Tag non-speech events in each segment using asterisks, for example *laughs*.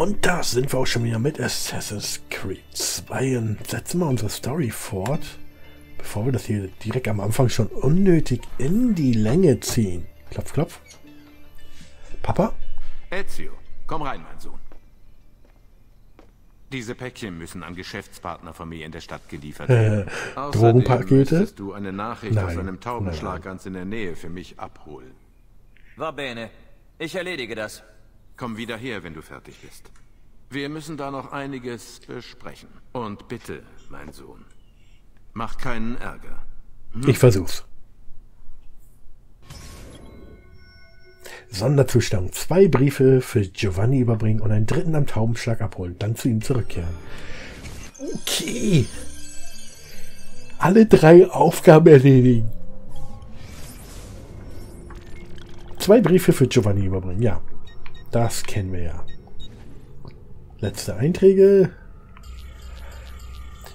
Und da sind wir auch schon wieder mit Assassin's Creed 2 und setzen mal unsere Story fort, bevor wir das hier direkt am Anfang schon unnötig in die Länge ziehen. Klopf, klopf. Papa? Ezio, komm rein, mein Sohn. Diese Päckchen müssen an Geschäftspartner von mir in der Stadt geliefert werden. Äh, Drogenpakete? du eine Nachricht Nein. aus einem Taubenschlag Nein. ganz in der Nähe für mich abholen. Va bene. Ich erledige das. Komm wieder her, wenn du fertig bist. Wir müssen da noch einiges besprechen. Und bitte, mein Sohn, mach keinen Ärger. Ich versuch's. Sonderzustand. Zwei Briefe für Giovanni überbringen und einen dritten am Taubenschlag abholen. Dann zu ihm zurückkehren. Okay. Alle drei Aufgaben erledigen. Zwei Briefe für Giovanni überbringen. Ja. Das kennen wir ja. Letzte Einträge.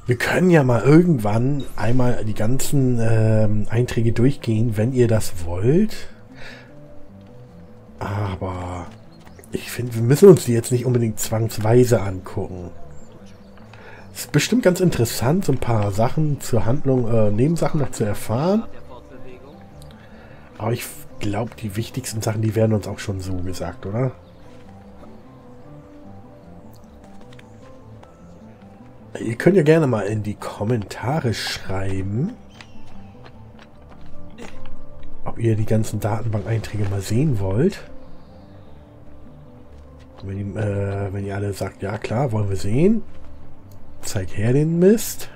Wir können ja mal irgendwann einmal die ganzen ähm, Einträge durchgehen, wenn ihr das wollt. Aber ich finde, wir müssen uns die jetzt nicht unbedingt zwangsweise angucken. Es ist bestimmt ganz interessant, so ein paar Sachen zur Handlung, äh, Nebensachen noch zu erfahren. Aber ich glaube, die wichtigsten Sachen, die werden uns auch schon so gesagt, oder? Ihr könnt ja gerne mal in die Kommentare schreiben, ob ihr die ganzen Datenbank-Einträge mal sehen wollt. Wenn, äh, wenn ihr alle sagt, ja klar, wollen wir sehen. Zeig her den Mist.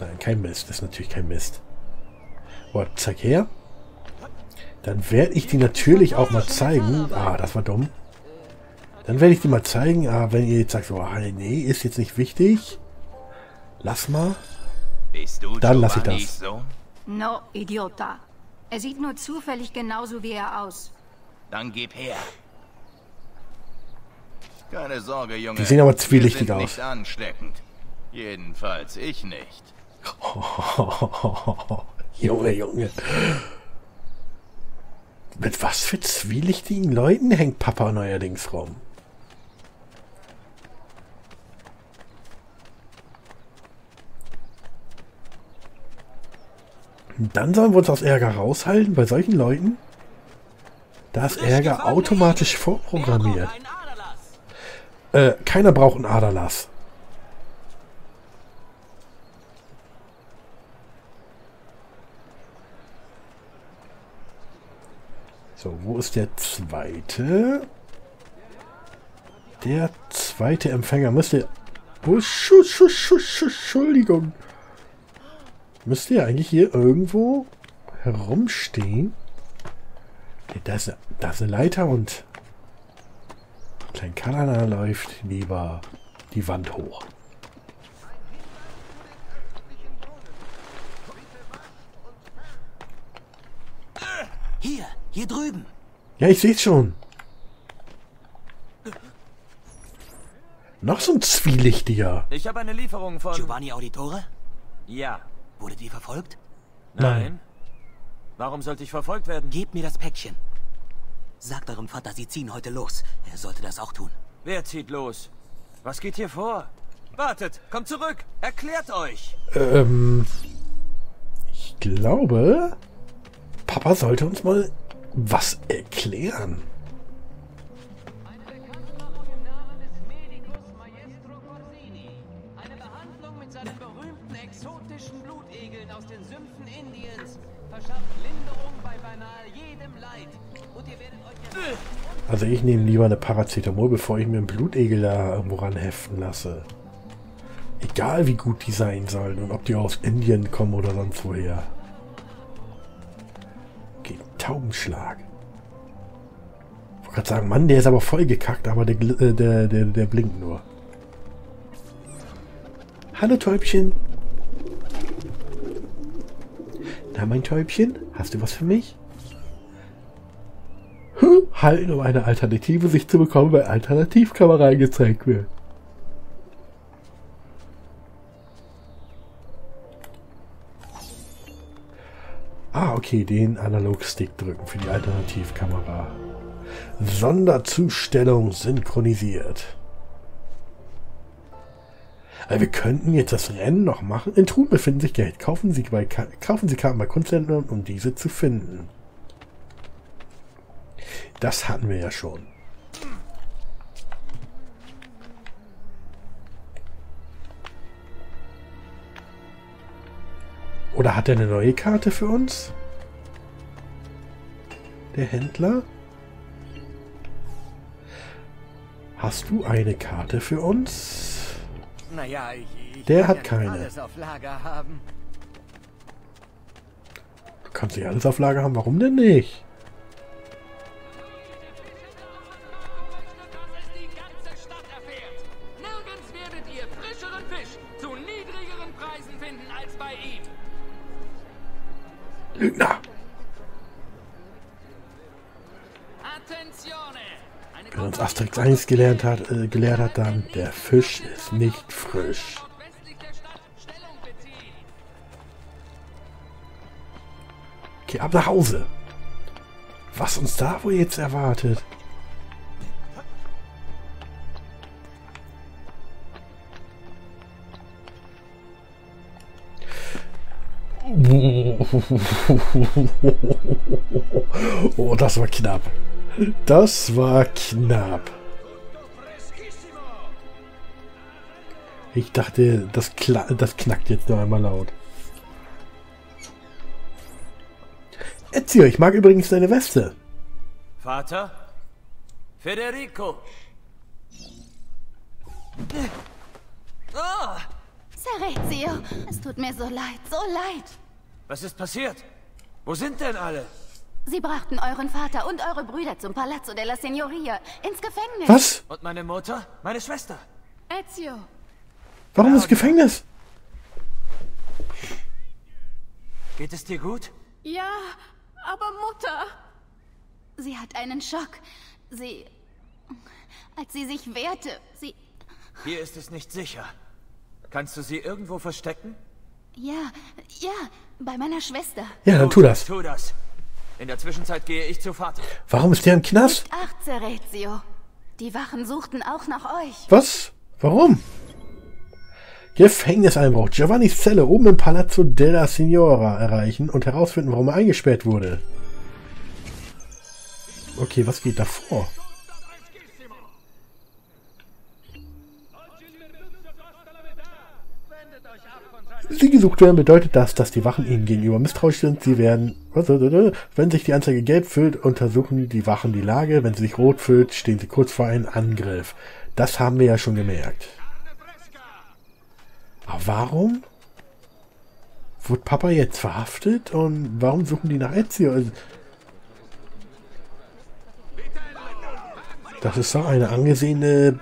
Nein, kein Mist. Das ist natürlich kein Mist. Aber zeig her. Dann werde ich die natürlich auch mal zeigen. Ah, das war dumm. Dann werde ich die mal zeigen. Aber wenn ihr jetzt sagt, so, ah, nee, ist jetzt nicht wichtig. Lass mal. Bist du Dann lass ich das. Sohn? No, Idiota. Er sieht nur zufällig genauso wie er aus. Dann gib her. Keine Sorge, Junge. Die sehen aber zwielichtig aus. nicht ansteckend. Jedenfalls ich nicht. *laughs* Junge, Junge. Mit was für zwielichtigen Leuten hängt Papa neuerdings rum? Dann sollen wir uns aus Ärger raushalten bei solchen Leuten? Da ist Ärger automatisch vorprogrammiert. Äh, keiner braucht einen Aderlass. So, wo ist der zweite? Der zweite Empfänger müsste... Wo ist Schuss, Schuss, Schuss, Schuss, Entschuldigung. Müsste ja eigentlich hier irgendwo herumstehen. Ja, Da ist, da ist eine Leiter und... Klein Kanada läuft lieber die Wand hoch. Hier, hier drüben. Ja, ich sehe schon. Noch so ein zwielichtiger. Ich habe eine Lieferung von... Giovanni Auditore? Ja. Wurde die verfolgt? Nein. Warum sollte ich verfolgt werden? Gebt mir das Päckchen. Sagt eurem Vater, sie ziehen heute los. Er sollte das auch tun. Wer zieht los? Was geht hier vor? Wartet, kommt zurück. Erklärt euch. Ähm, ich glaube, Papa sollte uns mal was erklären. Also ich nehme lieber eine Paracetamol, bevor ich mir einen Blutegel da irgendwo ranheften lasse. Egal wie gut die sein sollen und ob die aus Indien kommen oder sonst woher. Okay, Taubenschlag. Ich wollte gerade sagen, Mann, der ist aber voll gekackt, aber der, äh, der, der, der blinkt nur. Hallo Täubchen. Na, mein Täubchen, hast du was für mich? Halten, um eine alternative Sicht zu bekommen, weil Alternativkamera angezeigt wird. Ah, okay, den Analogstick drücken für die Alternativkamera. Sonderzustellung synchronisiert. Also wir könnten jetzt das Rennen noch machen. In Truhen befinden sich Geld. Kaufen Sie, bei, Ka- kaufen Sie Karten bei Kunsthändlern, um diese zu finden. Das hatten wir ja schon. Oder hat er eine neue Karte für uns? Der Händler? Hast du eine Karte für uns? Naja, ich, ich Der hat ja keine. alles auf Lager haben. Du kannst nicht alles auf Lager haben. Warum denn nicht? 1 gelernt hat, äh, gelehrt hat, dann der Fisch ist nicht frisch. Okay, ab nach Hause. Was uns da wohl jetzt erwartet? *laughs* Oh, das war knapp. Das war knapp. Ich dachte, das, kla das knackt jetzt noch einmal laut. Ezio, ich mag übrigens deine Weste. Vater? Federico! Oh, Serezio, es tut mir so leid, so leid. was ist passiert? Wo sind denn alle? Sie brachten euren Vater und eure Brüder zum Palazzo della Signoria ins Gefängnis. Was? Und meine Mutter? Meine Schwester? Ezio, Warum das Gefängnis? Geht es dir gut? Ja, aber Mutter. Sie hat einen Schock. Sie. Als sie sich wehrte, sie. Hier ist es nicht sicher. Kannst du sie irgendwo verstecken? Ja, ja, bei meiner Schwester. Ja, dann tu das. Tu das. In der Zwischenzeit gehe ich zu Vater. Warum ist der im Knast? Ach, Serezio. Die Wachen suchten auch nach euch. Was? Warum? Gefängniseinbruch. Giovannis Zelle oben im Palazzo della Signora erreichen und herausfinden, warum er eingesperrt wurde. Okay, was geht da vor? Sie gesucht werden bedeutet das, dass die Wachen ihnen gegenüber misstrauisch sind. Sie werden, wenn sich die Anzeige gelb füllt, untersuchen die Wachen die Lage. Wenn sie sich rot füllt, stehen sie kurz vor einem Angriff. Das haben wir ja schon gemerkt. Aber warum wurde Papa jetzt verhaftet und warum suchen die nach Ezio? Also- Das ist doch eine angesehene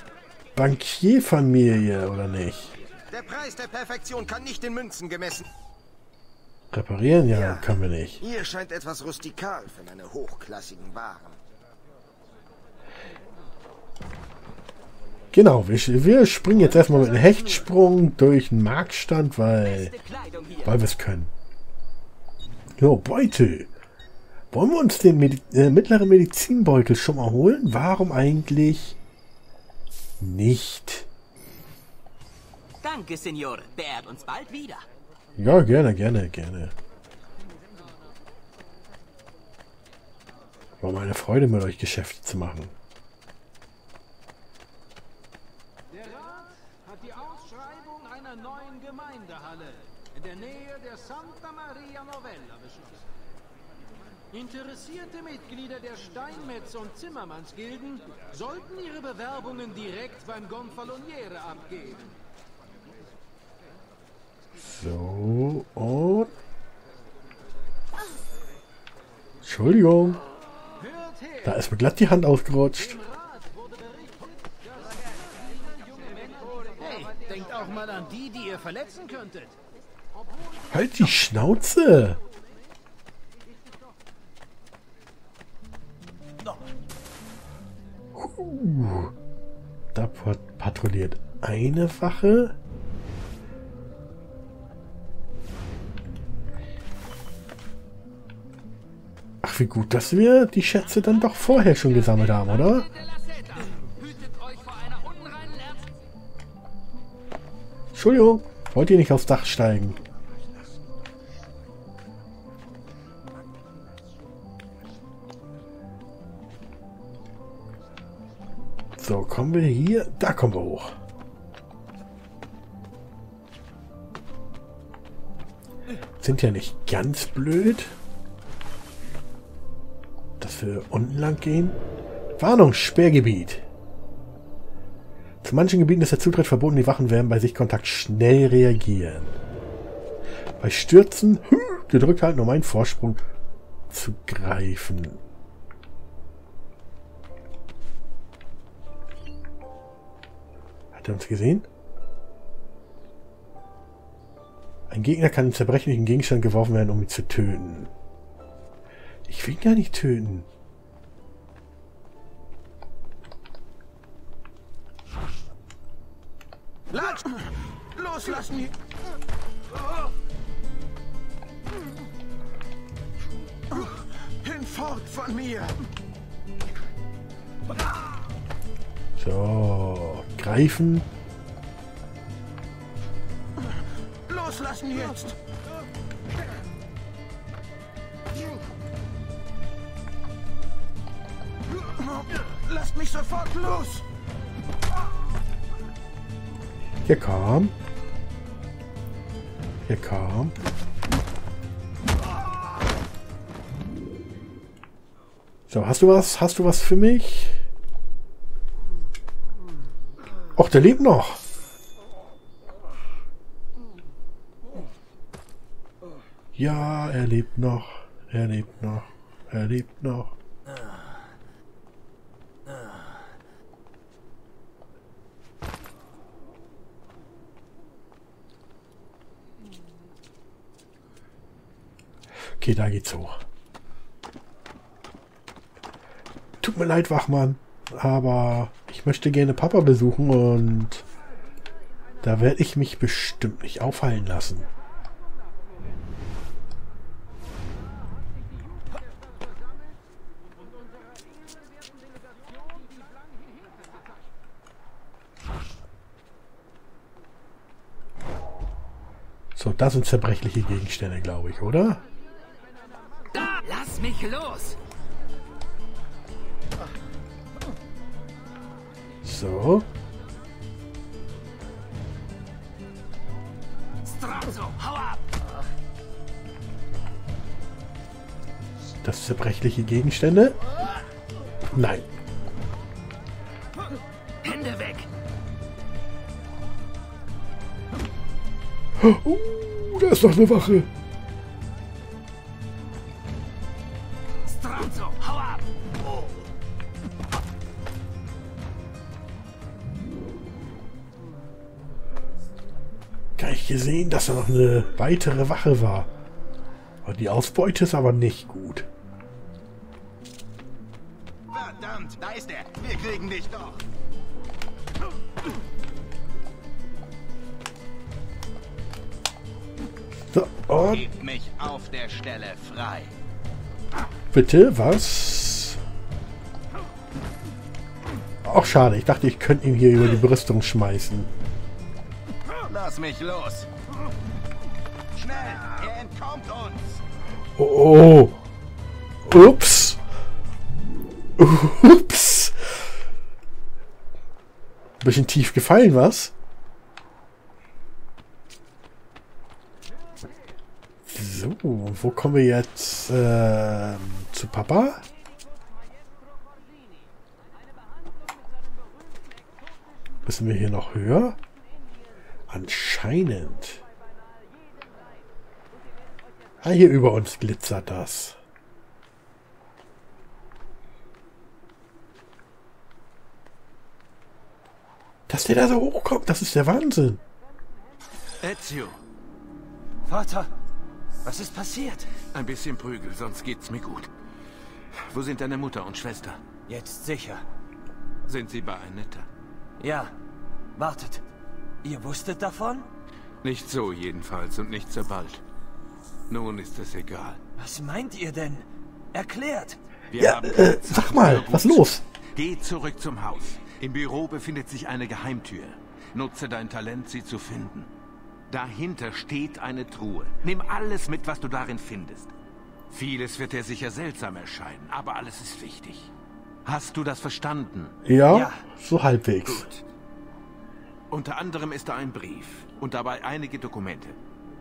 Bankierfamilie, oder nicht? Der Preis der Perfektion kann nicht in Münzen gemessen. Reparieren ja, Ja. können wir nicht. Hier scheint etwas rustikal für meine hochklassigen Waren. Genau, wir, wir springen jetzt erstmal mit einem Hechtsprung durch den Marktstand, weil, weil wir es können. Jo, Beutel. Wollen wir uns den Medi äh, mittleren Medizinbeutel schon mal holen? Warum eigentlich nicht? Danke, Signore. Beehrt uns bald wieder. Ja, gerne, gerne, gerne. War meine Freude, mit euch Geschäfte zu machen. Der Rat hat die Ausschreibung einer neuen Gemeindehalle in der Nähe der Santa Maria Novella beschlossen. Interessierte Mitglieder der Steinmetz- und Zimmermannsgilden sollten ihre Bewerbungen direkt beim Gonfaloniere abgeben. So, und... Entschuldigung. Da ist mir glatt die Hand ausgerutscht. Hey, denkt auch mal an die, die ihr verletzen könntet. Halt die Schnauze! Patrouilliert eine Wache. Ach wie gut, dass wir die Schätze dann doch vorher schon gesammelt haben, oder? Entschuldigung, wollt ihr nicht aufs Dach steigen? Kommen wir hier. Da kommen wir hoch. Sind ja nicht ganz blöd, dass wir unten lang gehen. Warnung, Sperrgebiet. Zu manchen Gebieten ist der Zutritt verboten. Die Wachen werden bei Sichtkontakt schnell reagieren. Bei Stürzen gedrückt halten, um einen Vorsprung zu greifen. Hat er uns gesehen? Ein Gegner kann in zerbrechlichen Gegenstand geworfen werden, um ihn zu töten. Ich will ihn gar nicht töten. Loslassen! Hinfort von mir! Greifen. Loslassen jetzt! Lasst mich sofort los! Hier kam. Hier kam. So, hast du was? Hast du was für mich? Och, der lebt noch. Ja, er lebt noch. Er lebt noch. Er lebt noch. Okay, da geht's hoch. Tut mir leid, Wachmann, aber ich möchte gerne Papa besuchen und da werde ich mich bestimmt nicht aufhalten lassen. So, das sind zerbrechliche Gegenstände, glaube ich, oder? Lass mich los! So. Das zerbrechliche Gegenstände? Nein. Hände weg! Uh, da ist noch eine Wache. Dass da noch eine weitere Wache war. Aber die Ausbeute ist aber nicht gut. Verdammt, da ist er. Wir kriegen dich doch. So, und Gib mich auf der Stelle frei. bitte, was? Ach, schade. Ich dachte, ich könnte ihn hier über die Brüstung schmeißen. Lass mich los. Oh. Ups. *laughs* Ups. Bisschen tief gefallen, was? So, wo kommen wir jetzt ähm, zu Papa? Müssen wir hier noch höher? Anscheinend. Ah, hier über uns glitzert das. Dass der da so hochkommt, das ist der Wahnsinn. Ezio, Vater, was ist passiert? ein bisschen Prügel, sonst geht's mir gut. Wo sind deine Mutter und Schwester? Jetzt sicher. Sind sie bei Annetta? Ja, wartet. Ihr wusstet davon? Nicht so jedenfalls und nicht so bald. Nun ist es egal. Was meint ihr denn? Erklärt! Wir Ja, haben äh, sag mal, was los? Geh zurück zum Haus. Im Büro befindet sich eine Geheimtür. Nutze dein Talent, sie zu finden. Dahinter steht eine Truhe. Nimm alles mit, was du darin findest. Vieles wird dir sicher seltsam erscheinen, aber alles ist wichtig. Hast du das verstanden? Ja, Ja. so halbwegs. Gut. Unter anderem ist da ein Brief und dabei einige Dokumente.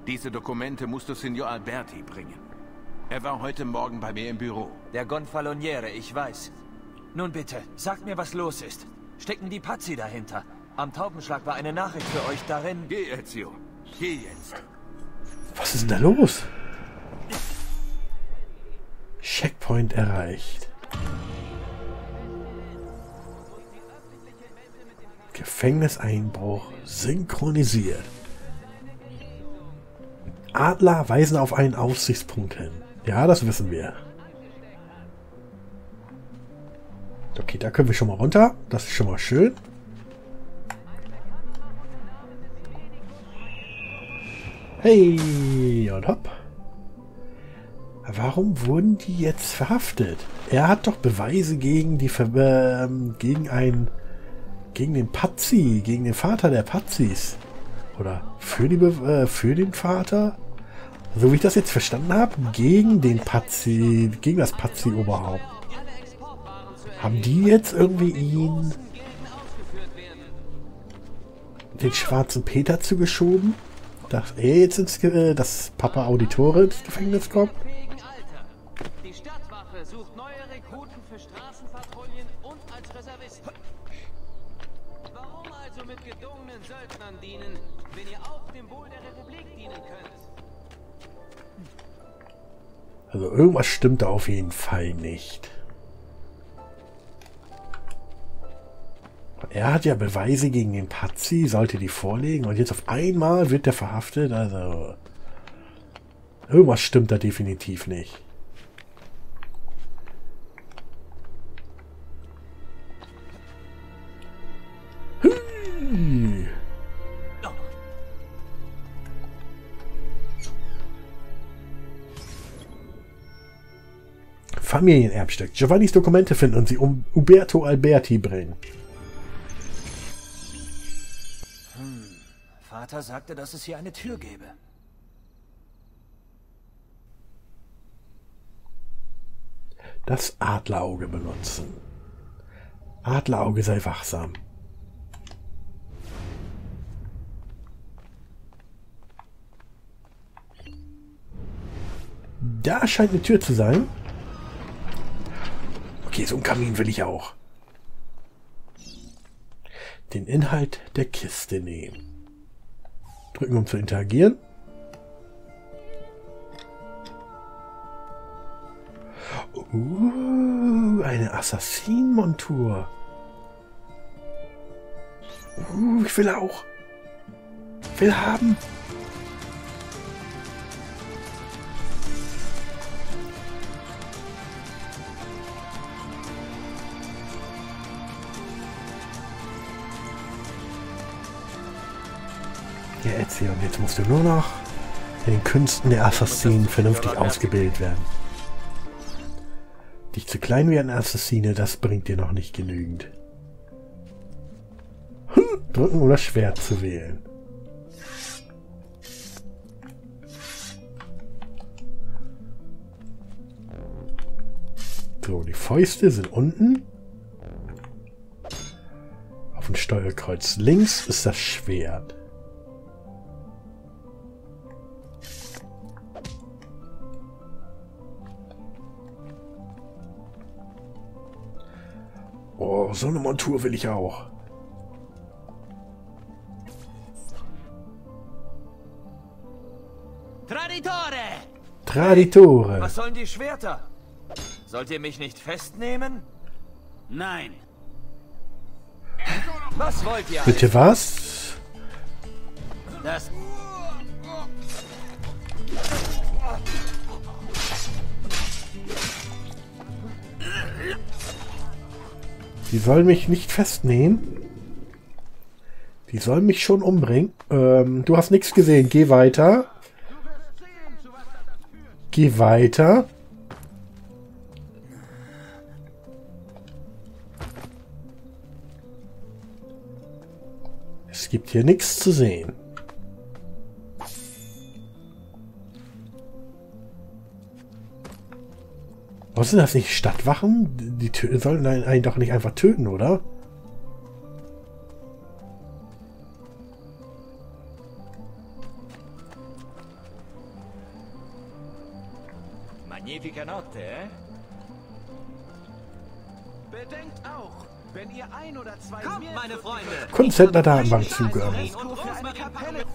Diese Dokumente musst du Signor Alberti bringen. Er war heute Morgen bei mir im Büro. Der Gonfaloniere, ich weiß. Nun bitte, sagt mir, was los ist. Stecken die Pazzi dahinter? Am Taubenschlag war eine Nachricht für euch darin. Geh, Ezio. Geh jetzt. Was ist denn da los? Checkpoint erreicht. Gefängniseinbruch synchronisiert. Adler weisen auf einen Aussichtspunkt hin. Ja, das wissen wir. Okay, da können wir schon mal runter. Das ist schon mal schön. Hey, und hopp. Warum wurden die jetzt verhaftet? Er hat doch Beweise gegen die Ver ähm, gegen einen gegen den Pazzi, gegen den Vater der Pazis. Oder für die Be äh, für den Vater? So wie ich das jetzt verstanden habe, gegen den Pazzi, gegen das Pazzi-Oberhaupt. Haben die jetzt irgendwie ihn den schwarzen Peter zugeschoben? Dass er jetzt ins äh, dass Papa Auditore ins Gefängnis kommt? Die Stadtwache sucht neue Rekruten für Straßenpatrouillen und als Reservisten. Warum also mit gedungenen Söldnern dienen, wenn ihr auch dem Wohl der Republik dienen könnt? Also irgendwas stimmt da auf jeden Fall nicht. Er hat ja Beweise gegen den Pazzi, sollte die vorlegen und jetzt auf einmal wird der verhaftet. Also irgendwas stimmt da definitiv nicht. Familienerbstück. Giovannis Dokumente finden und sie um Uberto Alberti bringen. Vater sagte, dass es hier eine Tür gäbe. Das Adlerauge benutzen. Adlerauge sei wachsam. Da scheint eine Tür zu sein. Okay, so ein Kamin will ich auch. Den Inhalt der Kiste nehmen. Drücken, um zu interagieren. Uh, eine Assassinenmontur. Uh, ich will auch. Will haben. Erzähl. Und jetzt musst du nur noch in den Künsten der Assassinen vernünftig ausgebildet werden. Dich zu klein wie ein Assassine, das bringt dir noch nicht genügend. Hm, drücken oder Schwert zu wählen. So, die Fäuste sind unten. Auf dem Steuerkreuz links ist das Schwert. So eine Montur will ich auch. Traditore! Traditore. Was sollen die Schwerter? Sollt ihr mich nicht festnehmen? Nein. Was wollt ihr? Bitte was? Das Die sollen mich nicht festnehmen. Die sollen mich schon umbringen. Ähm, du hast nichts gesehen. Geh weiter. Geh weiter. Es gibt hier nichts zu sehen. Was sind das nicht Stadtwachen? Die sollen einen doch nicht einfach töten, oder? Magnifica notte, eh? Bedenkt auch, wenn ihr ein oder zwei Kommt, mehr meine Freunde! Kunstcenter-Datenbank zugeordnet. Und für eine Kapelle!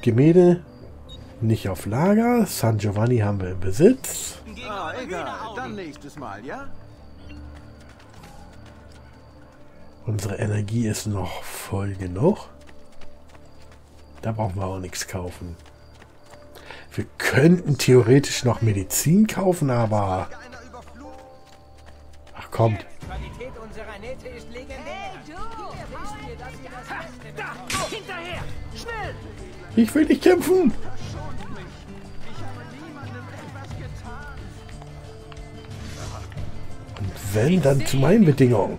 Gemälde nicht auf Lager. San Giovanni haben wir im Besitz. Egal. Dann nächstes Mal, ja? Unsere Energie ist noch voll genug. Da brauchen wir auch nichts kaufen. Wir könnten theoretisch noch Medizin kaufen, aber... Ach kommt. Qualität unserer Nähte ist legendär. Hey, du! Hinterher! Schnell! Ich will nicht kämpfen. Wenn, dann zu meinen Bedingungen.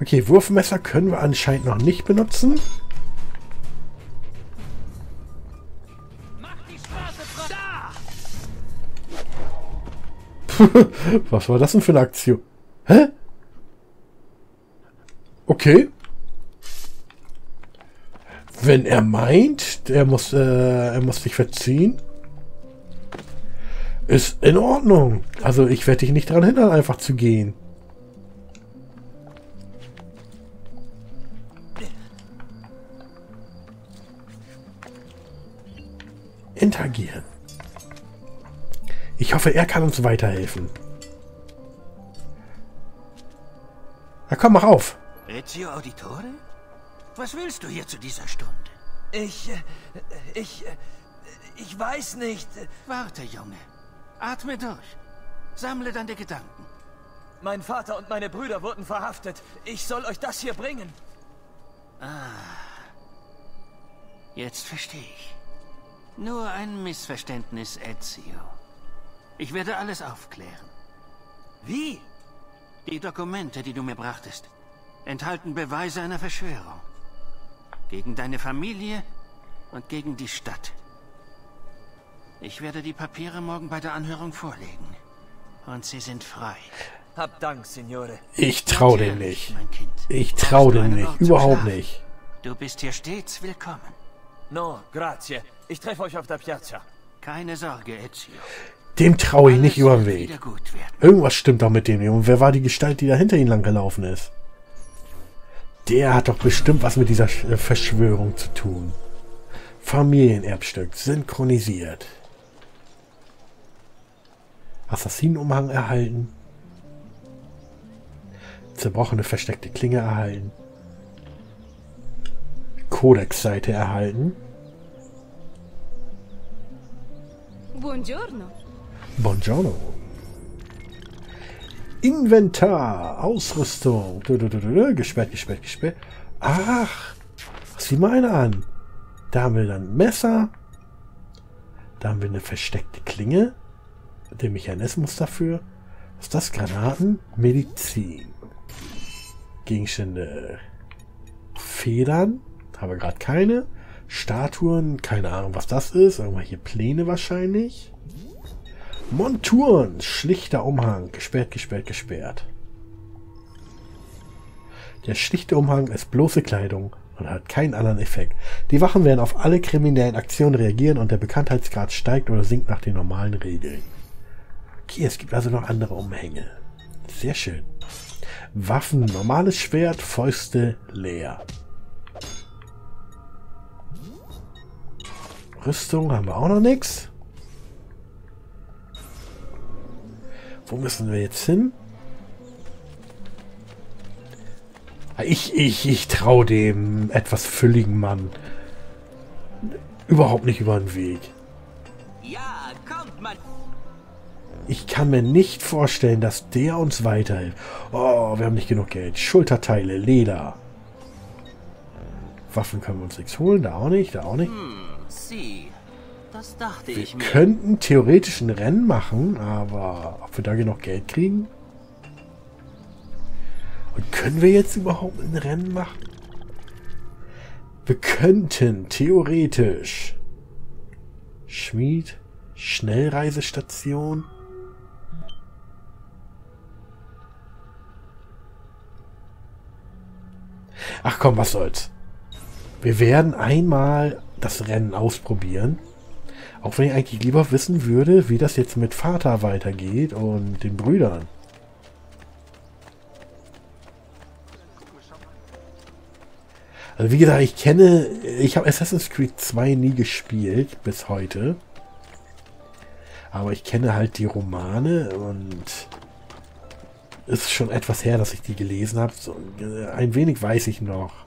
Okay, Wurfmesser können wir anscheinend noch nicht benutzen. Mach die Straße frei! Da! *laughs* Was war das denn für eine Aktion? Hä? Okay. Wenn er meint, er muss, äh, er muss sich verziehen, ist in Ordnung. Also ich werde dich nicht daran hindern, einfach zu gehen. Interagieren. Ich hoffe, er kann uns weiterhelfen. Na komm, mach auf. Ezio Auditore? Was willst du hier zu dieser Stunde? Ich. äh, Ich. äh, Ich weiß nicht. Warte, Junge. Atme durch. Sammle deine Gedanken. Mein Vater und meine Brüder wurden verhaftet. Ich soll euch das hier bringen. Jetzt verstehe ich. Nur ein Missverständnis, Ezio. Ich werde alles aufklären. Wie? Die Dokumente, die du mir brachtest, enthalten Beweise einer Verschwörung. Gegen deine Familie und gegen die Stadt. Ich werde die Papiere morgen bei der Anhörung vorlegen. Und sie sind frei. Hab Dank, Signore. Ich trau dem nicht. Mein kind. Ich trau dem nicht. Überhaupt nicht. Du bist hier stets willkommen. No, grazie. Ich treffe euch auf der Piazza. Keine Sorge, Ezio. Dem traue ich nicht über den Weg. Irgendwas stimmt doch mit dem. Und wer war die Gestalt, die da hinter ihm lang gelaufen ist? Der hat doch bestimmt was mit dieser äh, Verschwörung zu tun. Familienerbstück, synchronisiert. Assassinenumhang erhalten. Zerbrochene versteckte Klinge erhalten. Codex-Seite erhalten. Buongiorno. Buongiorno. Inventar, Ausrüstung. Gesperrt, gesperrt, gesperrt. Ach, sieh mal eine an. Da haben wir dann ein Messer. Da haben wir eine versteckte Klinge. Den Mechanismus dafür. Was ist das? Granaten? Medizin. Gegenstände. Federn. Haben wir gerade keine. Statuen. Keine Ahnung, was das ist. Irgendwelche Pläne wahrscheinlich. Monturen, schlichter Umhang, gesperrt, gesperrt, gesperrt. Der schlichte Umhang ist bloße Kleidung und hat keinen anderen Effekt. Die Wachen werden auf alle kriminellen Aktionen reagieren und der Bekanntheitsgrad steigt oder sinkt nach den normalen Regeln. Okay, es gibt also noch andere Umhänge. Sehr schön. Waffen, normales Schwert, Fäuste leer. Rüstung haben wir auch noch nichts. Wo müssen wir jetzt hin? Ich, ich, ich traue dem etwas fülligen Mann überhaupt nicht über den Weg. Ja, kommt, Mann. Ich kann mir nicht vorstellen, dass der uns weiterhilft. Oh, wir haben nicht genug Geld. Schulterteile, Leder. Waffen können wir uns nichts holen, da auch nicht, da auch nicht. Sie. Das dachte Wir ich mir. könnten theoretisch ein Rennen machen, aber ob wir da genug Geld kriegen? Und können wir jetzt überhaupt ein Rennen machen? Wir könnten theoretisch Schmied, Schnellreisestation. Ach komm, was soll's. Wir werden einmal das Rennen ausprobieren. Auch wenn ich eigentlich lieber wissen würde, wie das jetzt mit Vater weitergeht und den Brüdern. Also wie gesagt, ich kenne, ich habe Assassin's Creed 2 nie gespielt bis heute. Aber ich kenne halt die Romane und ist schon etwas her, dass ich die gelesen habe. So, äh, ein wenig weiß ich noch.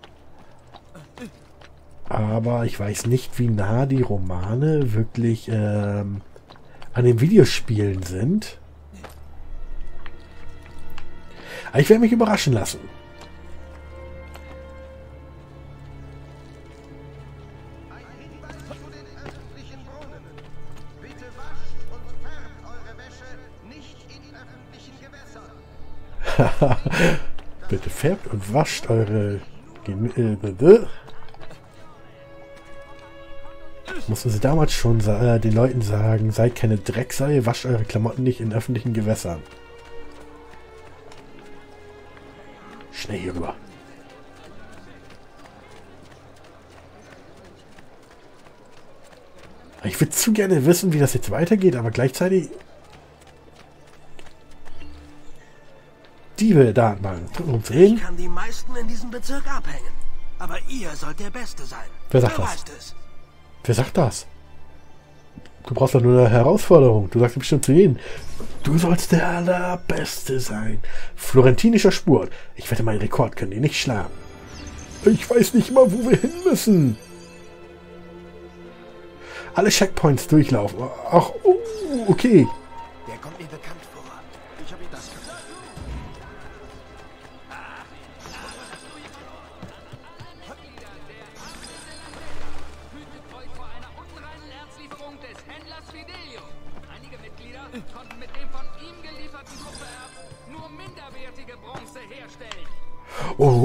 Aber ich weiß nicht, wie nah die Romane wirklich ähm, an den Videospielen sind. Aber ich werde mich überraschen lassen. *laughs* Bitte färbt und wascht eure Gemälde. Mussten sie damals schon äh, den Leuten sagen, seid keine Drecksäue, wascht eure Klamotten nicht in öffentlichen Gewässern. Schnell hier rüber. Ich würde zu gerne wissen, wie das jetzt weitergeht, aber gleichzeitig... Diebe-Datenbank. Drücken um 10. Ich kann die meisten in diesem Bezirk abhängen. Aber ihr sollt der Beste sein. Wer sagt du das? weißt es. Wer sagt das? Du brauchst doch nur eine Herausforderung. Du sagst bestimmt zu jedem. Du sollst der Allerbeste sein. Florentinischer Spurt. Ich wette, meinen Rekord können die nicht schlagen. Ich weiß nicht mal, wo wir hin müssen. Alle Checkpoints durchlaufen. Ach, oh, okay.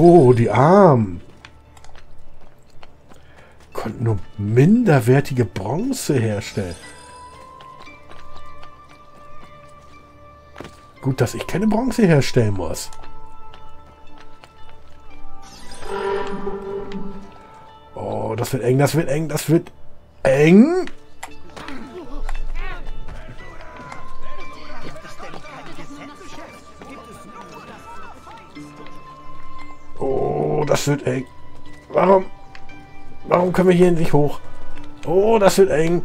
Oh, die Armen. Konnten nur minderwertige Bronze herstellen. Gut, dass ich keine Bronze herstellen muss. Oh, das wird eng, das wird eng, das wird eng. Das wird eng. Warum? Warum können wir hier nicht hoch? Oh, das wird eng.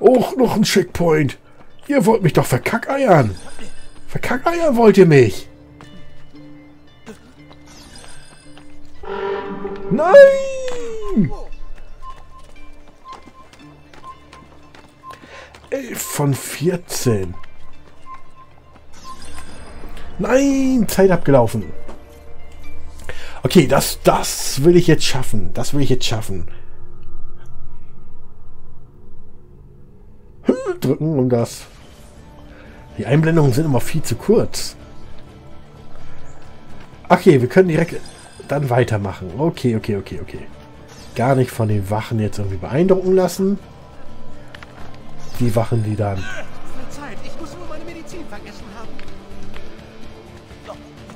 Och, noch ein Checkpoint. Ihr wollt mich doch verkackeiern. Verkackeiern wollt ihr mich. Nein! 11 von 14. Nein, Zeit abgelaufen. Okay, das, das will ich jetzt schaffen. Das will ich jetzt schaffen. Drücken um das. Die Einblendungen sind immer viel zu kurz. Okay, wir können direkt dann weitermachen. Okay, okay, okay, okay. Gar nicht von den Wachen jetzt irgendwie beeindrucken lassen. Die Wachen, die dann...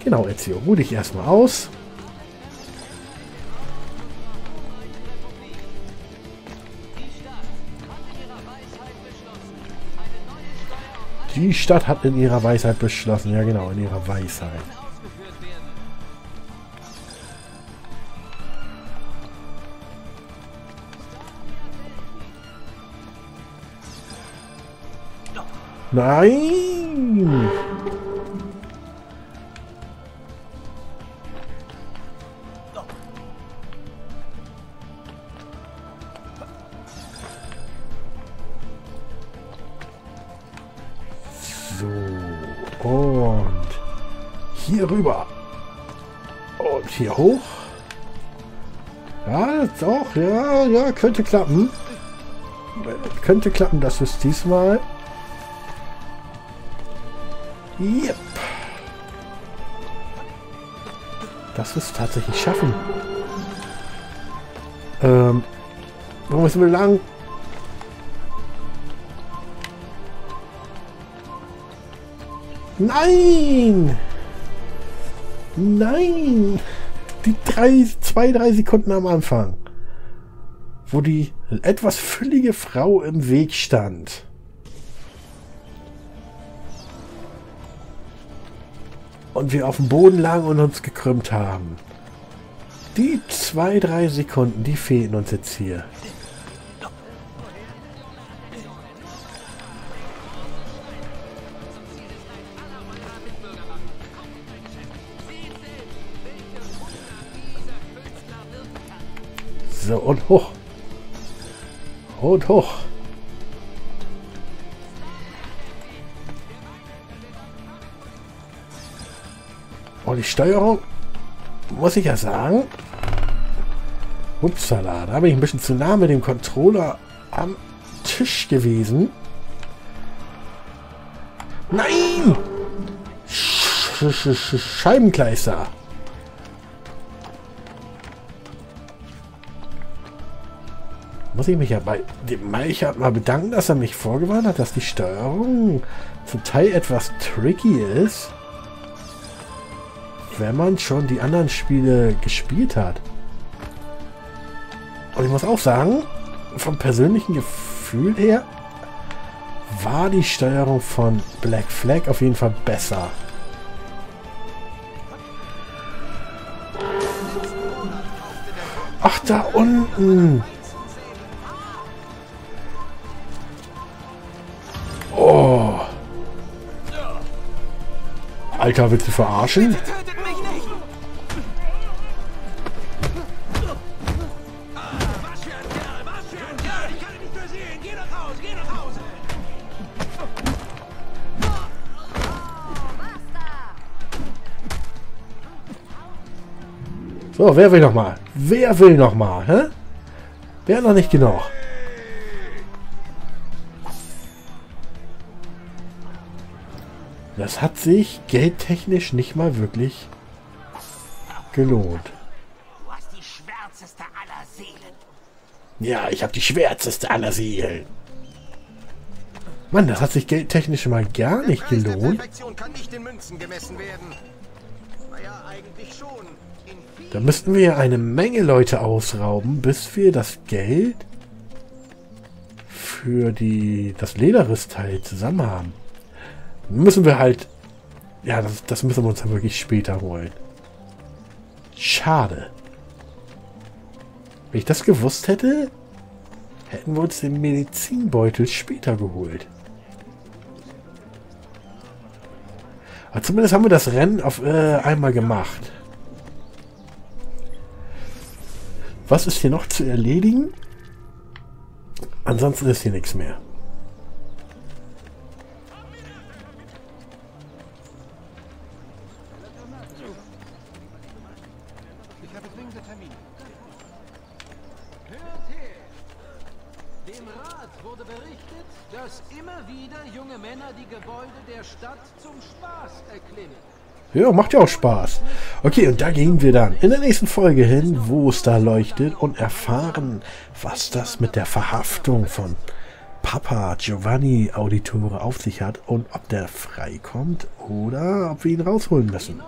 Genau, Ezio, ruh dich erstmal aus. Die Stadt hat in ihrer Weisheit beschlossen. Ja, genau, in ihrer Weisheit. Nein! Hier rüber. Und hier hoch. Ja, doch, ja, ja, könnte klappen. Könnte klappen, dass es diesmal. Yep. Dass wir tatsächlich schaffen. Ähm, wo müssen wir lang? Nein! Nein! Die drei, zwei, drei Sekunden am Anfang, wo die etwas füllige Frau im Weg stand. Und wir auf dem Boden lagen und uns gekrümmt haben. Die zwei, drei Sekunden, die fehlen uns jetzt hier. So, und hoch. Und hoch. Und die Steuerung, muss ich ja sagen, upsala, da bin ich ein bisschen zu nah mit dem Controller am Tisch gewesen. Nein! Sch Sch Sch Scheibenkleister. Muss ich mich ja bei dem Meichert mal bedanken, dass er mich vorgewarnt hat, dass die Steuerung zum Teil etwas tricky ist, wenn man schon die anderen Spiele gespielt hat. Und ich muss auch sagen, vom persönlichen Gefühl her war die Steuerung von Black Flag auf jeden Fall besser. Ach, da unten! Alter, willst du verarschen? So, wer will noch mal? Wer will noch mal? Hä? Wer noch nicht genug? Das hat sich geldtechnisch nicht mal wirklich gelohnt. Du hast die schwärzeste aller Seelen. Ja, ich habe die schwärzeste aller Seelen. Mann, das hat sich geldtechnisch mal gar nicht gelohnt. Da müssten wir ja eine Menge Leute ausrauben, bis wir das Geld für die das Lederrissteil zusammen haben müssen wir halt... Ja, das, das müssen wir uns dann wirklich später holen. Schade. Wenn ich das gewusst hätte, hätten wir uns den Medizinbeutel später geholt. Aber zumindest haben wir das Rennen auf äh, einmal gemacht. Was ist hier noch zu erledigen? Ansonsten ist hier nichts mehr. Ja, macht ja auch Spaß. Okay, und da gehen wir dann in der nächsten Folge hin, wo es da leuchtet und erfahren, was das mit der Verhaftung von Papa Giovanni Auditore auf sich hat und ob der freikommt oder ob wir ihn rausholen müssen.